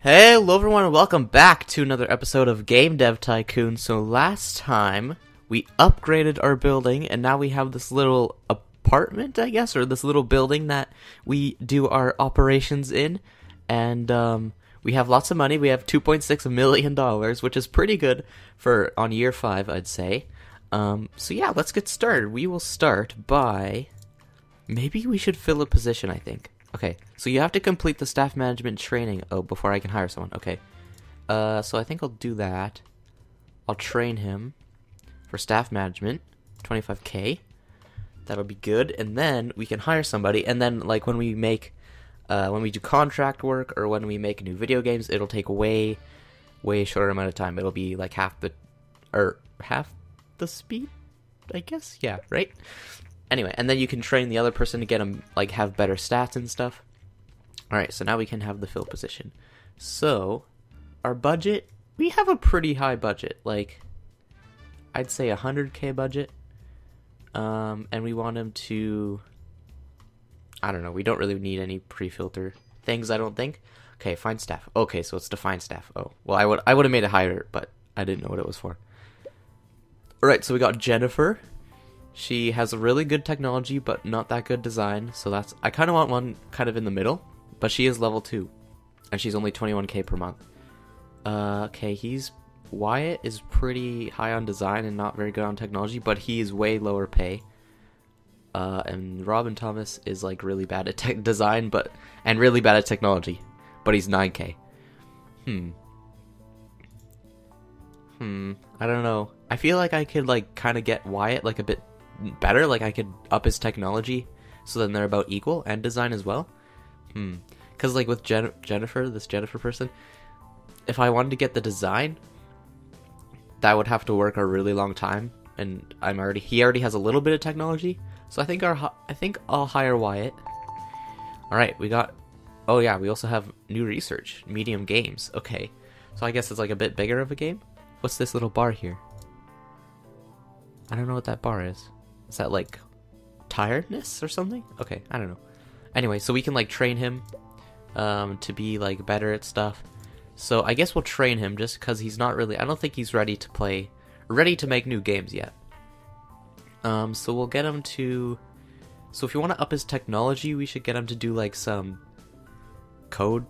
Hello everyone and welcome back to another episode of Game Dev Tycoon. So last time we upgraded our building and now we have this little apartment, I guess, or this little building that we do our operations in. And um, we have lots of money. We have 2.6 million dollars, which is pretty good for on year 5, I'd say. Um, so yeah, let's get started. We will start by maybe we should fill a position, I think. Okay, so you have to complete the staff management training. Oh, before I can hire someone. Okay. Uh, so I think I'll do that. I'll train him for staff management, 25k. That'll be good. And then we can hire somebody. And then, like, when we make, uh, when we do contract work or when we make new video games, it'll take way, way shorter amount of time. It'll be like half the, or half the speed, I guess. Yeah, right. Anyway, and then you can train the other person to get them like have better stats and stuff. All right, so now we can have the fill position. So, our budget, we have a pretty high budget, like I'd say a 100k budget. Um and we want him to I don't know, we don't really need any pre-filter things, I don't think. Okay, find staff. Okay, so it's define staff. Oh, well I would I would have made it higher, but I didn't know what it was for. All right, so we got Jennifer. She has a really good technology, but not that good design. So that's I kind of want one kind of in the middle, but she is level two, and she's only 21k per month. Uh, okay, he's Wyatt is pretty high on design and not very good on technology, but he is way lower pay. Uh, and Robin Thomas is like really bad at tech design, but and really bad at technology, but he's 9k. Hmm. Hmm. I don't know. I feel like I could like kind of get Wyatt like a bit better. Like I could up his technology, so then they're about equal and design as well. Hmm. Because like with Jen- Jennifer, this Jennifer person, if I wanted to get the design, that would have to work a really long time, and I'm already he already has a little bit of technology, so I think our I think I'll hire Wyatt. All right, we got. Oh yeah, we also have new research, medium games. Okay, so I guess it's like a bit bigger of a game. What's this little bar here? I don't know what that bar is. Is that like tiredness or something? Okay, I don't know. Anyway, so we can like train him um, to be like better at stuff. So I guess we'll train him just because he's not really. I don't think he's ready to play, ready to make new games yet. Um, so we'll get him to. So if you want to up his technology, we should get him to do like some code,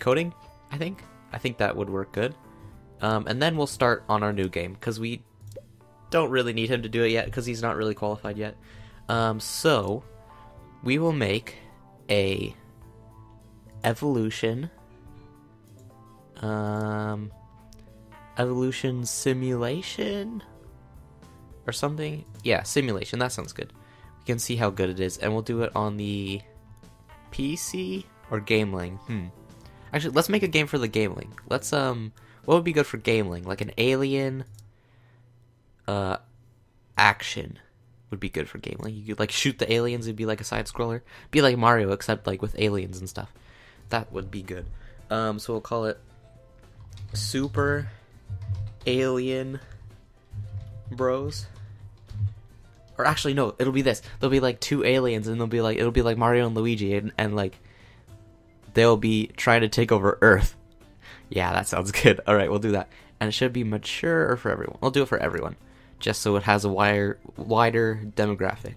coding. I think. I think that would work good. Um, and then we'll start on our new game because we don't really need him to do it yet because he's not really qualified yet. Um, so we will make a evolution um evolution simulation or something. Yeah simulation. That sounds good. We can see how good it is and we'll do it on the pc or gameling. Hmm. Actually let's make a game for the gameling. Let's um what would be good for gameling? Like an alien uh action would be good for gameling you could like shoot the aliens it'd be like a side scroller. Be like mario except like with aliens and stuff. That would be good. Um so we'll call it super alien bros. Or actually no it'll be this. There'll be like two aliens and they'll be like it'll be like mario and luigi and, and like they'll be trying to take over earth. Yeah that sounds good. All right we'll do that. And it should be mature or for everyone. We'll do it for everyone just so it has a wider wider demographic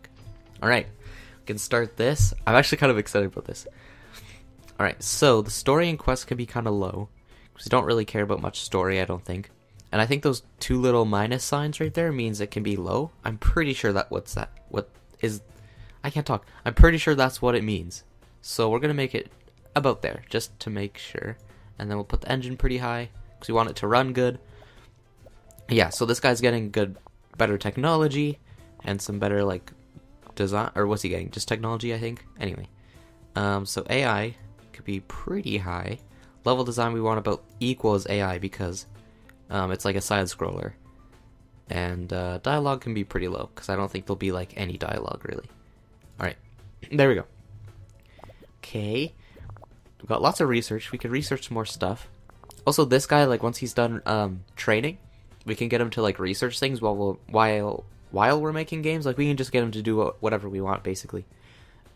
all right we can start this i'm actually kind of excited about this all right so the story and quest can be kind of low because we don't really care about much story, I don't think. And I think those two little minus signs right there means it can be low. I'm pretty sure that what's that what is I can't talk. I'm pretty sure that's what it means. So we're gonna make it about there just to make sure, and then we'll put the engine pretty high because we want it to run good. Yeah, so this guy's getting good, better technology and some better like design. Or what's he getting? Just technology, I think. Anyway, um, so AI could be pretty high level design we want about equal as AI because um, it's like a side scroller. And uh, dialogue can be pretty low because I don't think there'll be like any dialogue really. Alright, there we go. Okay, we've got lots of research. We could research more stuff. Also, this guy, like once he's done um, training, we can get him to like research things while we'll, while while we're making games. Like we can just get him to do whatever we want basically.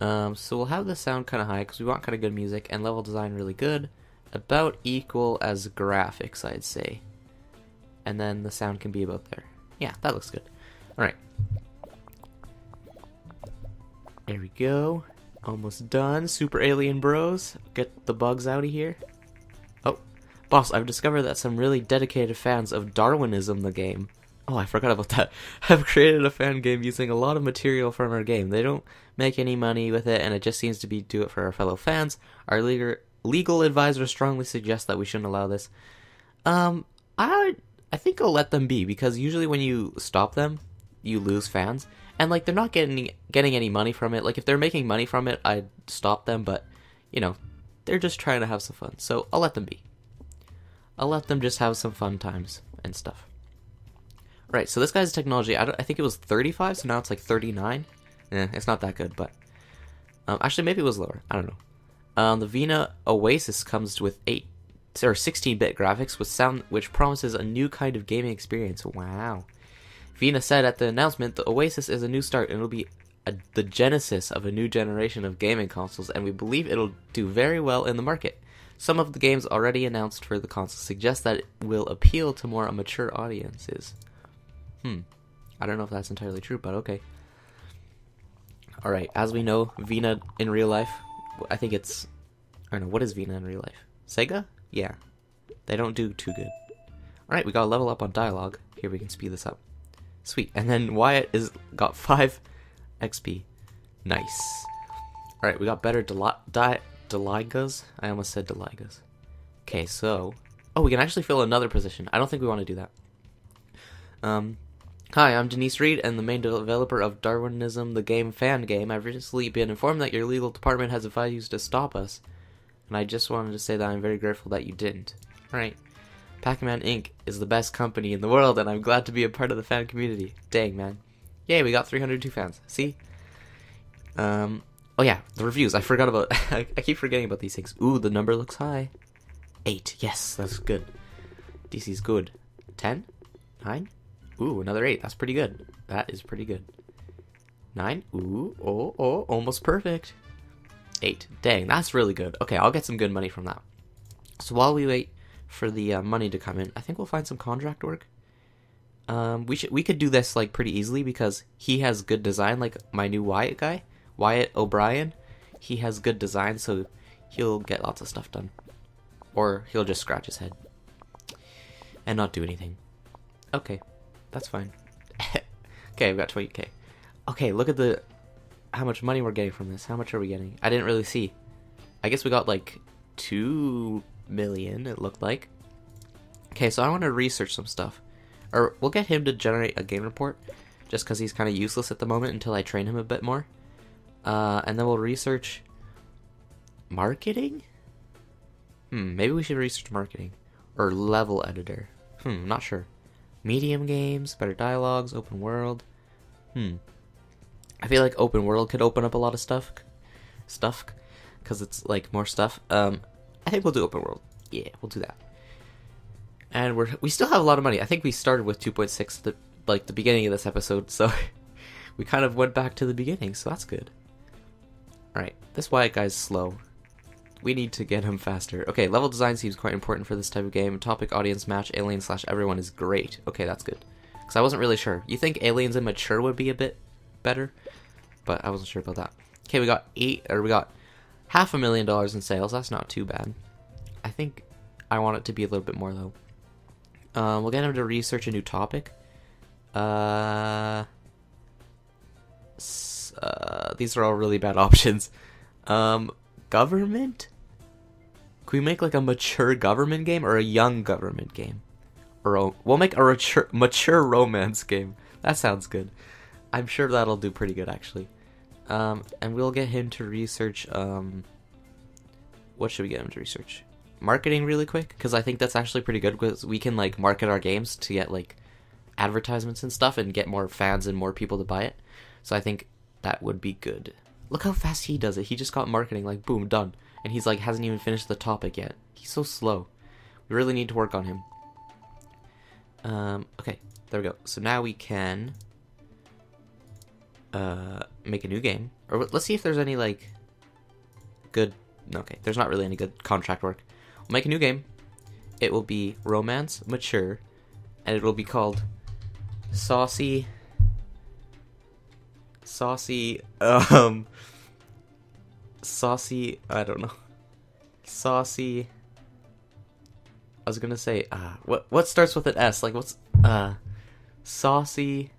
Um, so we'll have the sound kind of high because we want kind of good music and level design really good about equal as graphics, I'd say. And then the sound can be about there. Yeah, that looks good. Alright. There we go. Almost done. Super Alien Bros. Get the bugs out of here. Boss, I've discovered that some really dedicated fans of Darwinism the game. Oh, I forgot about that. have created a fan game using a lot of material from our game. They don't make any money with it, and it just seems to be do it for our fellow fans. Our legal legal advisor strongly suggests that we shouldn't allow this. Um, I I think I'll let them be because usually when you stop them, you lose fans, and like they're not getting getting any money from it. Like if they're making money from it, I'd stop them, but you know, they're just trying to have some fun. So I'll let them be. I'll let them just have some fun times and stuff. Right, so this guy's technology, I, I think it was 35, so now it's like 39. Eh, it's not that good, but... Um, actually, maybe it was lower. I don't know. Um, the Vena Oasis comes with 8 or 16-bit graphics with sound which promises a new kind of gaming experience. Wow. Vena said at the announcement, the Oasis is a new start and it'll be a, the genesis of a new generation of gaming consoles, and we believe it'll do very well in the market. Some of the games already announced for the console suggest that it will appeal to more mature audiences. Hmm. I don't know if that's entirely true, but okay. Alright, as we know, Vena in real life, I think it's. I don't know, what is Vena in real life? Sega? Yeah. They don't do too good. Alright, we got a level up on dialogue. Here we can speed this up. Sweet. And then Wyatt is got 5 XP. Nice. Alright, we got better Di- Deligas. I almost said Deligas. Okay, so. Oh, we can actually fill another position. I don't think we want to do that. Um, Hi, I'm Denise Reed, and the main developer of Darwinism, the game fan game. I've recently been informed that your legal department has advised you to stop us, and I just wanted to say that I'm very grateful that you didn't. Alright. Pac-Man Inc. is the best company in the world, and I'm glad to be a part of the fan community. Dang, man. Yay, we got 302 fans. See? Um, oh yeah, the reviews. I forgot about... I keep forgetting about these things. Ooh, the number looks high. 8. Yes, that's good. DC's good. 10? 9? Ooh, another 8. That's pretty good. That is pretty good. 9. Ooh, oh, oh, almost perfect. 8. Dang, that's really good. Okay, I'll get some good money from that. So while we wait for the uh, money to come in, I think we'll find some contract work. Um, we should we could do this like pretty easily because he has good design. Like my new Wyatt guy, Wyatt O'Brien, he has good design, so he'll get lots of stuff done, or he'll just scratch his head and not do anything. Okay. That's fine. okay, I've got 20k. Okay, look at the how much money we're getting from this. How much are we getting? I didn't really see. I guess we got like 2 million, it looked like. Okay, so I want to research some stuff. Or we'll get him to generate a game report, just because he's kind of useless at the moment until I train him a bit more. Uh, and then we'll research marketing? Hmm, maybe we should research marketing. Or level editor. Hmm, not sure medium games, better dialogues, open world. Hmm. I feel like open world could open up a lot of stuff, stuff, because it's like more stuff. Um, I think we'll do open world. Yeah, we'll do that. And we're we still have a lot of money. I think we started with 2.6 the like the beginning of this episode, so we kind of went back to the beginning, so that's good. This Wyatt guy's slow. We need to get him faster. Okay, level design seems quite important for this type of game. Topic, audience, match, alien slash everyone is great. Okay, that's good. Because I wasn't really sure. You think aliens and mature would be a bit better? But I wasn't sure about that. Okay, we got eight, or we got half a million dollars in sales. That's not too bad. I think I want it to be a little bit more, though. Um, we'll get him to research a new topic. Uh, uh, these are all really bad options. Um, government? Can we make like a mature government game or a young government game? Or a, we'll make a mature, mature romance game. That sounds good. I'm sure that'll do pretty good actually. Um, and we'll get him to research. Um, what should we get him to research? Marketing really quick because I think that's actually pretty good because we can like market our games to get like advertisements and stuff and get more fans and more people to buy it. So I think that would be good. Look how fast he does it. He just got marketing like boom done and he's like hasn't even finished the topic yet. He's so slow. We really need to work on him. Um, okay, there we go. So now we can uh, make a new game. Or let's see if there's any like good. Okay, there's not really any good contract work. We'll make a new game. It will be romance, mature, and it will be called Saucy. Saucy. Um. Saucy. I don't know. Saucy. I was gonna say, uh, what what starts with an S? Like what's uh, saucy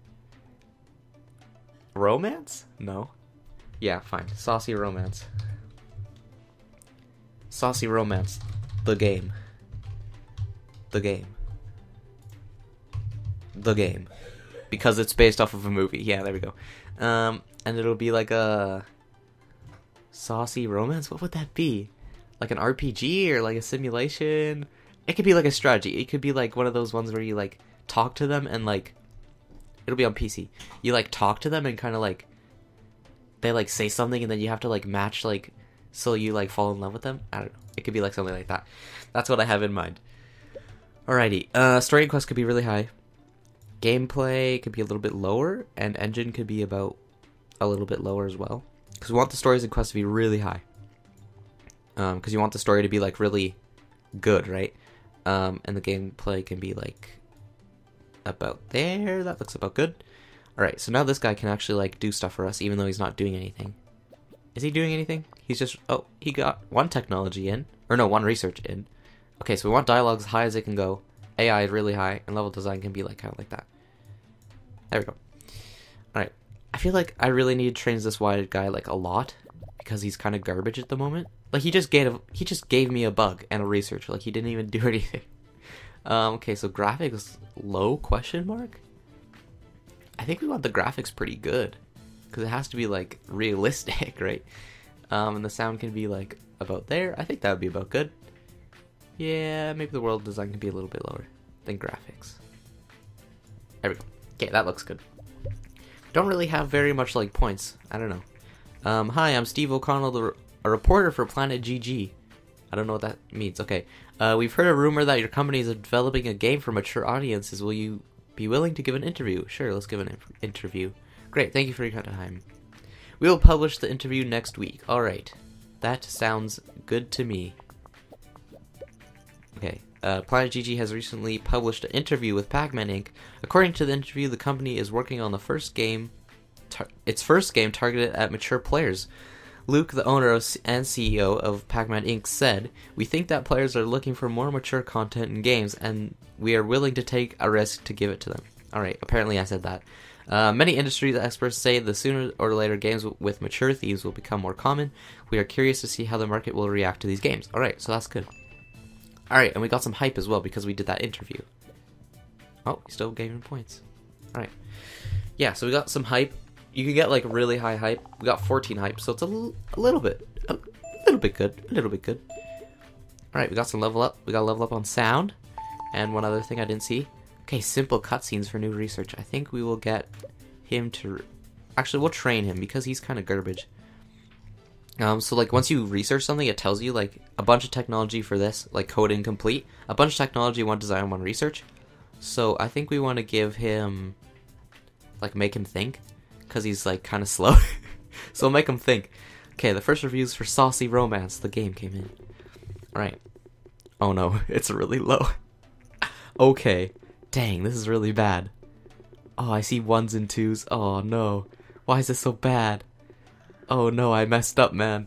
romance? No. Yeah, fine. Saucy romance. Saucy romance, the game. The game. The game, because it's based off of a movie. Yeah, there we go. Um, and it'll be like a saucy romance. What would that be? Like an RPG or like a simulation? It could be like a strategy. It could be like one of those ones where you like talk to them and like it'll be on PC. You like talk to them and kind of like they like say something and then you have to like match like so you like fall in love with them. I don't know. It could be like something like that. That's what I have in mind. Alrighty. Uh story and quest could be really high. Gameplay could be a little bit lower and engine could be about a little bit lower as well. Cuz we want the stories and quests to be really high. Um cuz you want the story to be like really good, right? Um and the gameplay can be like about there. That looks about good. Alright, so now this guy can actually like do stuff for us even though he's not doing anything. Is he doing anything? He's just oh, he got one technology in. Or no, one research in. Okay, so we want dialogue as high as it can go. AI is really high, and level design can be like kind of like that. There we go. Alright. I feel like I really need to train this Wyatt guy like a lot because he's kind of garbage at the moment. Like he just gave he just gave me a bug and a research. Like he didn't even do anything. Um, okay, so graphics low question mark. I think we want the graphics pretty good because it has to be like realistic, right? Um, and the sound can be like about there. I think that would be about good. Yeah, maybe the world design can be a little bit lower than graphics. There we go. Okay, that looks good. Don't really have very much like points. I don't know. Um, hi, I'm Steve O'Connell, a reporter for Planet GG. I don't know what that means. Okay. Uh, we've heard a rumor that your company is developing a game for mature audiences. Will you be willing to give an interview? Sure, let's give an interview. Great, thank you for your time. We will publish the interview next week. Alright. That sounds good to me. Okay. Uh, Planet GG has recently published an interview with Pac-Man Inc. According to the interview, the company is working on the first game, its first game targeted at mature players. Luke, the owner and CEO of Pac-Man Inc., said, "We think that players are looking for more mature content in games, and we are willing to take a risk to give it to them." All right. Apparently, I said that. Uh, many industry experts say the sooner or later games with mature themes will become more common. We are curious to see how the market will react to these games. All right, so that's good. All right, and we got some hype as well because we did that interview. Oh, he still gave him points. All right. Yeah, so we got some hype. You can get like really high hype. We got 14 hype, so it's a, a little bit, a little bit good, a little bit good. All right, we got some level up. We got level up on sound, and one other thing I didn't see. Okay, simple cutscenes for new research. I think we will get him to. Actually, we'll train him because he's kind of garbage. Um, so like once you research something, it tells you like a bunch of technology for this, like code incomplete, a bunch of technology, one design, one research. So I think we want to give him, like, make him think, because he's like kind of slow. so make him think. Okay, the first reviews for Saucy Romance. The game came in. All right. Oh no, it's really low. okay. Dang, this is really bad. Oh, I see ones and twos. Oh no. Why is this so bad? Oh no, I messed up, man.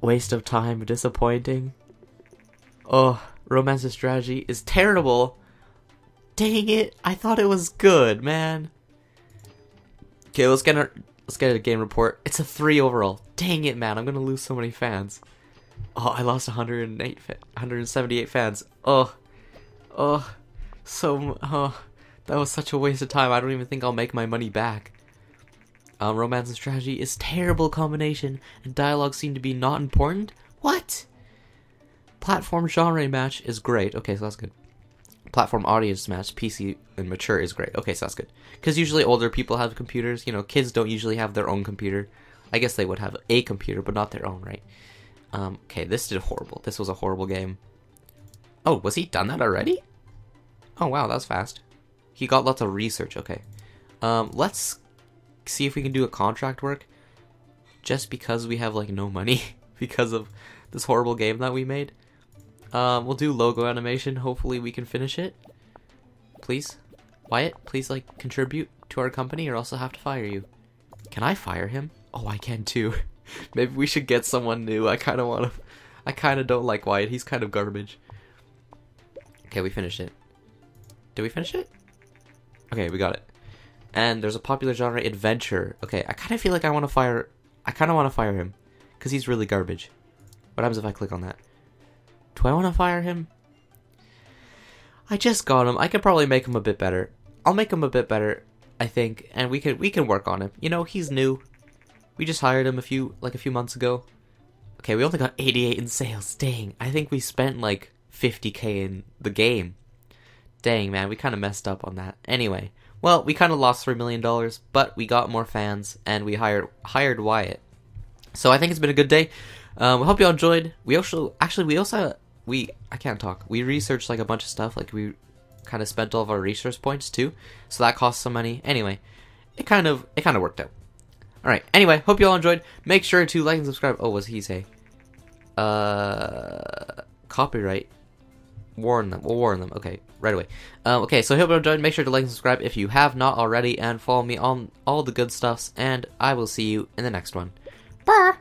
Waste of time, disappointing. Oh, romance strategy is terrible. Dang it, I thought it was good, man. Okay, let's get our let's get a game report. It's a three overall. Dang it, man, I'm gonna lose so many fans. Oh, I lost 108, 178 fans. Oh, oh, so, oh, that was such a waste of time. I don't even think I'll make my money back. Um, romance and strategy is terrible combination, and dialogue seem to be not important. What? Platform genre match is great. Okay, so that's good. Platform audience match, PC and mature is great. Okay, so that's good. Because usually older people have computers. You know, kids don't usually have their own computer. I guess they would have a computer, but not their own, right? Um, okay, this did horrible. This was a horrible game. Oh, was he done that already? Oh wow, that was fast. He got lots of research. Okay. Um, let's see if we can do a contract work. Just because we have like no money because of this horrible game that we made. Um, we'll do logo animation. Hopefully we can finish it. Please, Wyatt, please like contribute to our company, or else I'll have to fire you. Can I fire him? Oh, I can too. Maybe we should get someone new. I kind of want to. I kind of don't like Wyatt. He's kind of garbage. Okay, we finished it. Did we finish it? Okay, we got it. And there's a popular genre, adventure. Okay, I kind of feel like I want to fire. I kind of want to fire him because he's really garbage. What happens if I click on that? Do I want to fire him? I just got him. I can probably make him a bit better. I'll make him a bit better, I think, and we can we can work on him. You know, he's new. We just hired him a few like a few months ago. Okay, we only got 88 in sales. Dang, I think we spent like 50k in the game. Dang, man, we kind of messed up on that. Anyway, well, we kind of lost three million dollars, but we got more fans and we hired hired Wyatt. So I think it's been a good day. Um, I hope you all enjoyed. We also actually we also we I can't talk. We researched like a bunch of stuff. Like we kind of spent all of our resource points too, so that cost some money. Anyway, it kind of it kind of worked out. All right. Anyway, hope you all enjoyed. Make sure to like and subscribe. Oh, was he say? Uh, copyright warn them. We'll warn them. Okay, right away. Um, okay, so hope you enjoyed. Make sure to like and subscribe if you have not already, and follow me on all the good stuffs. And I will see you in the next one. Bye.